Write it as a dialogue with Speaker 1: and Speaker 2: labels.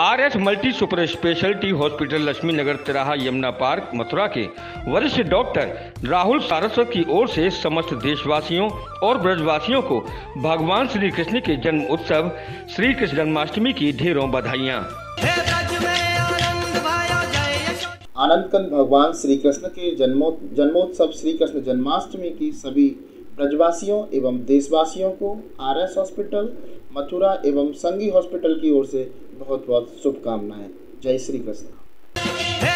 Speaker 1: R S multi super speciality hospital Laxmi Nagar तिराहा Yamuna park Mathura के वरिष्ठ डॉक्टर राहुल सारस्वत की ओर से समस्त देशवासियों और ब्रजवासियों को भगवान श्री कृष्ण के जन्म उत्सव श्री कृष्ण जन्माष्टमी की ढेरों बधाइयाँ।
Speaker 2: आनंदकंद भगवान श्री कृष्ण के जन्मो जन्मोत्सव श्री कृष्ण जन्माष्टमी की सभी ब्रजवासियों एवं देशवासियों को आर एस हॉस्पिटल, मथुरा एवं संगी हॉस्पिटल की ओर से बहुत बहुत शुभकामनाएँ। जय श्री कृष्ण।